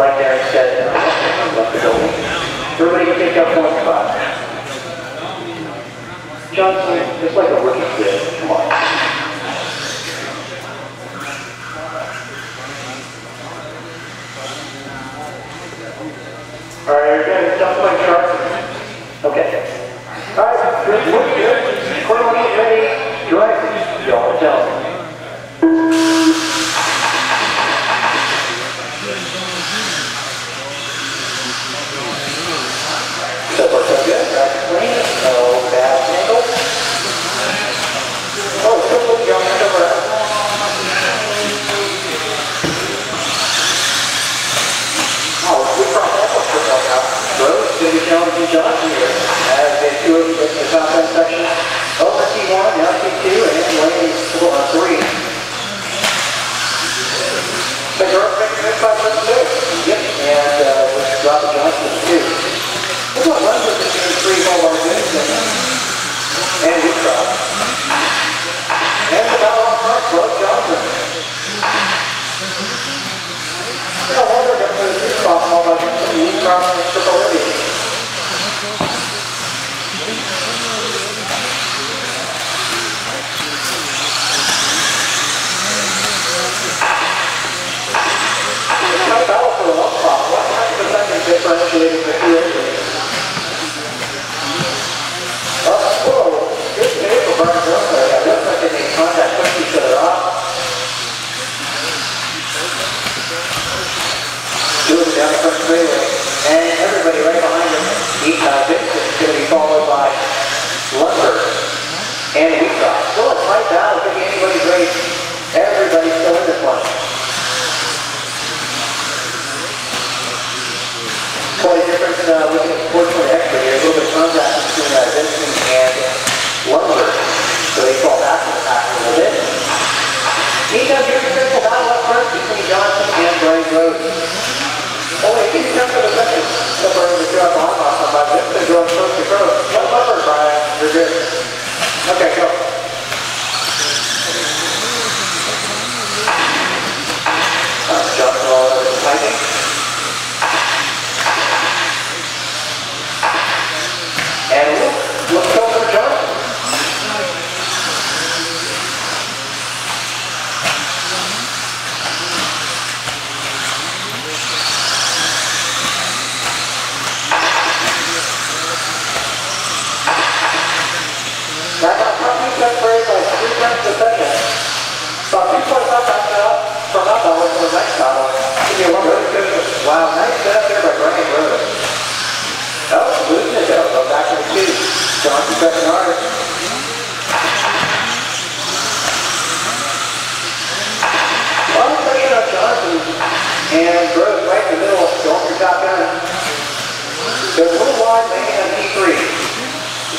like Aaron said, left the building. Everybody pick up one spot. Johnson, just like a rookie kid. Come on. gonna jump like Sharp. too. That's what runs with the three whole long moons. And he crop. And the bell on front, Johnson. No wonder they're putting two crops all by themselves. You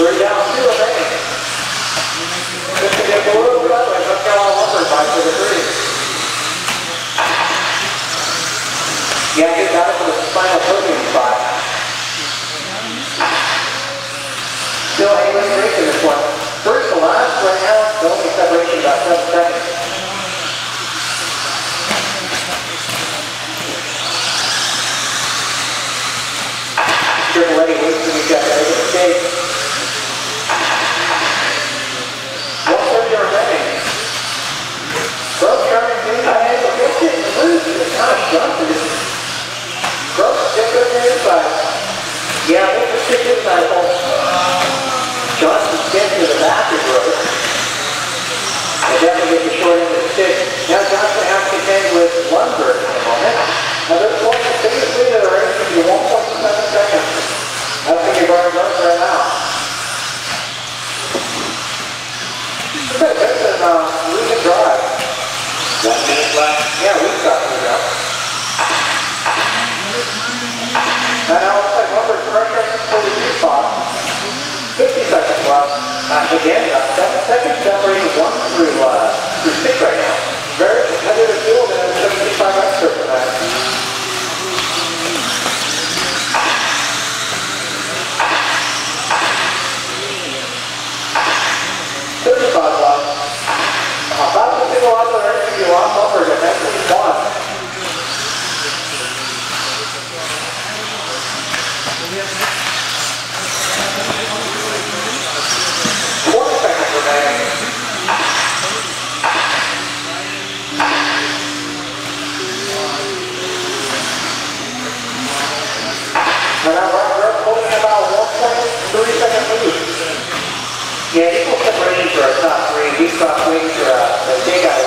Third down, two remaining. Get a little better. The three. Get down for the spinal podium spot. Still Hayward Creek break this one. First to last right now, the only separation about seven seconds. Okay. Now Josh will have to contend with Lundberg in a moment. Now they're going to stay three of the race to be 1.7 seconds. I think you've already done for an hour. Okay, that's an uh, really drive. One minute left. Yeah, we've got to go. Now, looks like Lumber's pressuring for the two spot. 50 seconds left. Uh, again, got seven seconds separating one through left to stick right now. Very competitive field. Yeah, they put the razor, it's three. razor, you got razor out. They got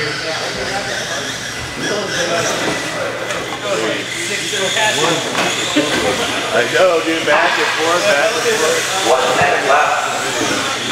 I know, dude. Back and forth, back and forth. One minute left.